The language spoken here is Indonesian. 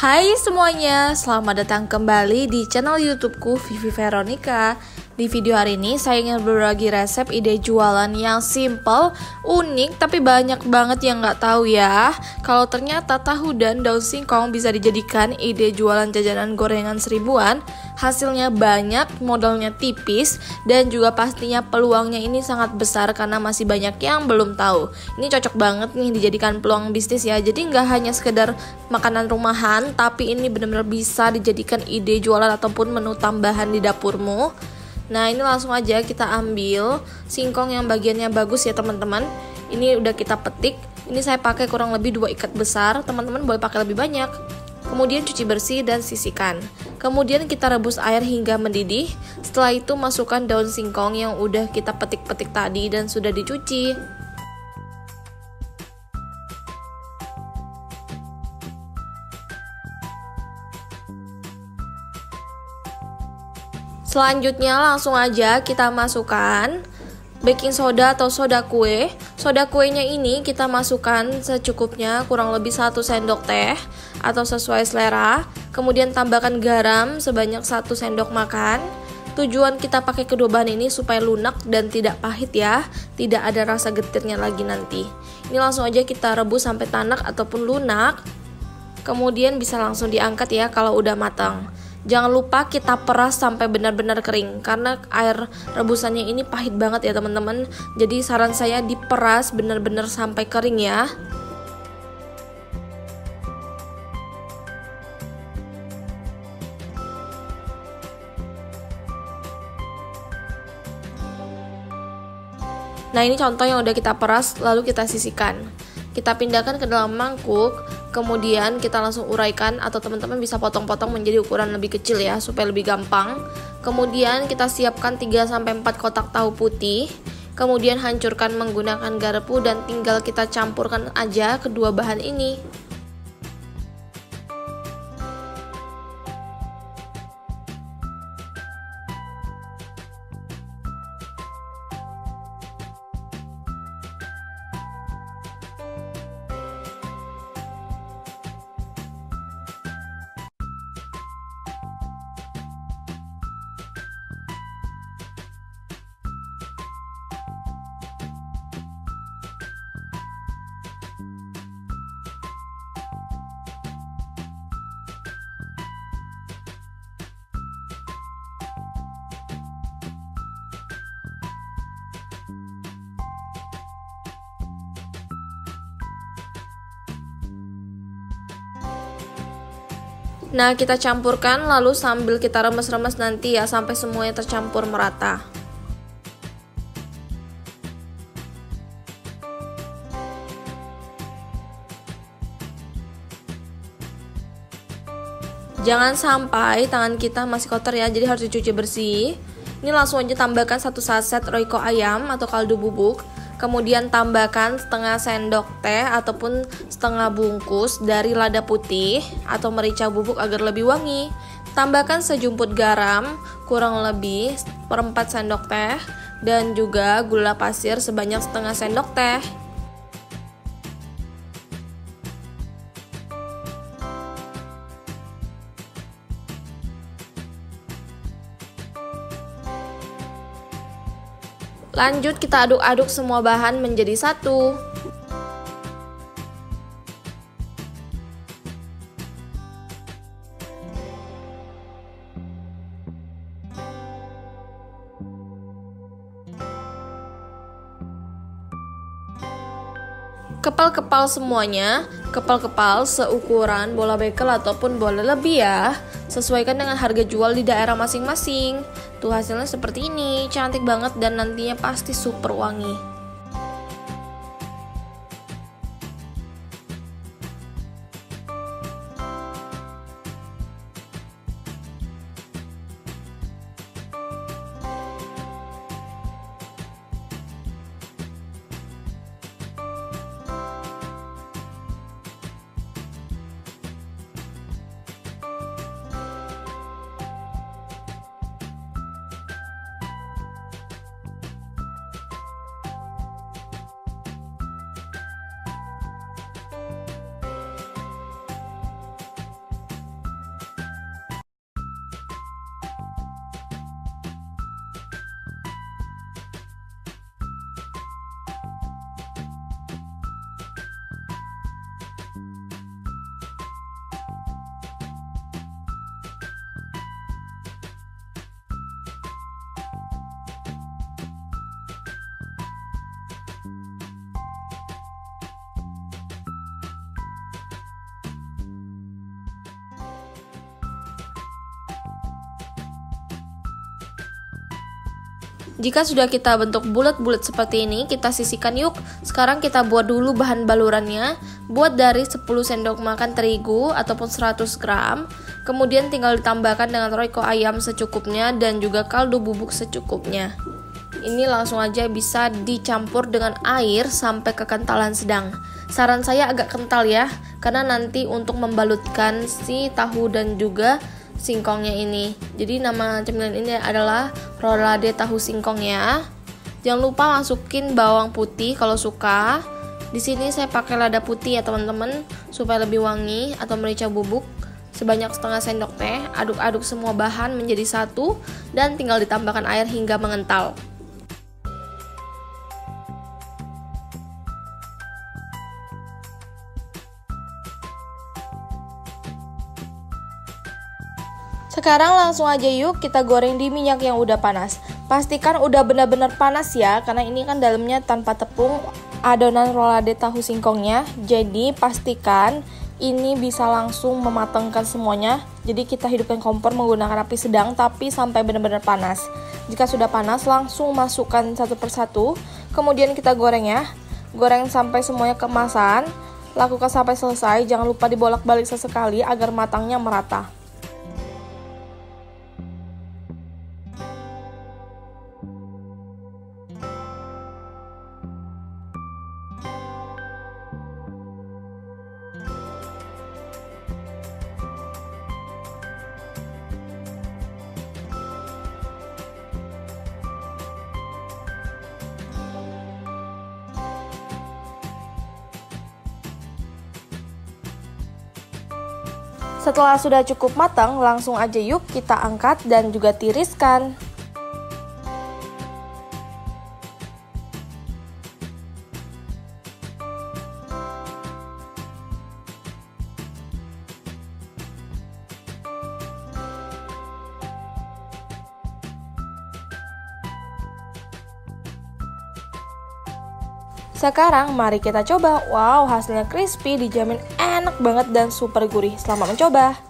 Hai semuanya, selamat datang kembali di channel YouTubeku Vivi Veronica. Di video hari ini saya ingin berbagi resep ide jualan yang simple, unik, tapi banyak banget yang nggak tahu ya. Kalau ternyata tahu dan daun singkong bisa dijadikan ide jualan jajanan gorengan seribuan, hasilnya banyak, modalnya tipis, dan juga pastinya peluangnya ini sangat besar karena masih banyak yang belum tahu. Ini cocok banget nih dijadikan peluang bisnis ya. Jadi nggak hanya sekedar makanan rumahan, tapi ini benar-benar bisa dijadikan ide jualan ataupun menu tambahan di dapurmu. Nah ini langsung aja kita ambil singkong yang bagiannya bagus ya teman-teman. Ini udah kita petik. Ini saya pakai kurang lebih dua ikat besar. Teman-teman boleh pakai lebih banyak. Kemudian cuci bersih dan sisihkan. Kemudian kita rebus air hingga mendidih. Setelah itu masukkan daun singkong yang udah kita petik-petik tadi dan sudah dicuci Selanjutnya langsung aja kita masukkan baking soda atau soda kue. Soda kuenya ini kita masukkan secukupnya kurang lebih 1 sendok teh atau sesuai selera. Kemudian tambahkan garam sebanyak 1 sendok makan. Tujuan kita pakai kedua bahan ini supaya lunak dan tidak pahit ya, tidak ada rasa getirnya lagi nanti. Ini langsung aja kita rebus sampai tanak ataupun lunak. Kemudian bisa langsung diangkat ya kalau udah matang. Jangan lupa kita peras sampai benar-benar kering karena air rebusannya ini pahit banget ya teman-teman. Jadi saran saya diperas benar-benar sampai kering ya. Nah ini contoh yang udah kita peras lalu kita sisihkan. Kita pindahkan ke dalam mangkuk Kemudian kita langsung uraikan atau teman-teman bisa potong-potong menjadi ukuran lebih kecil ya supaya lebih gampang. Kemudian kita siapkan 3 sampai 4 kotak tahu putih. Kemudian hancurkan menggunakan garpu dan tinggal kita campurkan aja kedua bahan ini. Nah, kita campurkan lalu sambil kita remes-remes nanti ya sampai semuanya tercampur merata. Jangan sampai tangan kita masih kotor ya, jadi harus dicuci bersih. Ini langsung aja tambahkan satu saset roiko ayam atau kaldu bubuk Kemudian tambahkan setengah sendok teh ataupun setengah bungkus dari lada putih atau merica bubuk agar lebih wangi. Tambahkan sejumput garam, kurang lebih perempat sendok teh, dan juga gula pasir sebanyak setengah sendok teh. Lanjut kita aduk-aduk semua bahan menjadi satu. Kepal-kepal semuanya, kepal-kepal seukuran bola bekel ataupun bola lebih ya. Sesuaikan dengan harga jual di daerah masing-masing. Tuh hasilnya seperti ini, cantik banget dan nantinya pasti super wangi. Jika sudah kita bentuk bulat-bulat seperti ini, kita sisihkan yuk. Sekarang kita buat dulu bahan balurannya. Buat dari 10 sendok makan terigu ataupun 100 gram. Kemudian tinggal ditambahkan dengan royco ayam secukupnya dan juga kaldu bubuk secukupnya. Ini langsung aja bisa dicampur dengan air sampai kekentalan sedang. Saran saya agak kental ya, karena nanti untuk membalutkan si tahu dan juga singkongnya ini. Jadi nama cemilan ini adalah rolade tahu singkong ya. Jangan lupa masukin bawang putih kalau suka. Di sini saya pakai lada putih ya teman-teman supaya lebih wangi atau merica bubuk sebanyak setengah sendok teh. Aduk-aduk semua bahan menjadi satu dan tinggal ditambahkan air hingga mengental. Sekarang langsung aja yuk kita goreng di minyak yang udah panas. Pastikan udah benar-benar panas ya, karena ini kan dalamnya tanpa tepung adonan rolade tahu singkongnya. Jadi pastikan ini bisa langsung mematangkan semuanya. Jadi kita hidupkan kompor menggunakan api sedang tapi sampai benar-benar panas. Jika sudah panas langsung masukkan satu persatu. Kemudian kita goreng ya. Goreng sampai semuanya kemasan. Lakukan sampai selesai. Jangan lupa dibolak-balik sesekali agar matangnya merata. Setelah sudah cukup matang, langsung aja yuk kita angkat dan juga tiriskan. Sekarang mari kita coba. Wow, hasilnya crispy, dijamin enak banget dan super gurih. Selamat mencoba.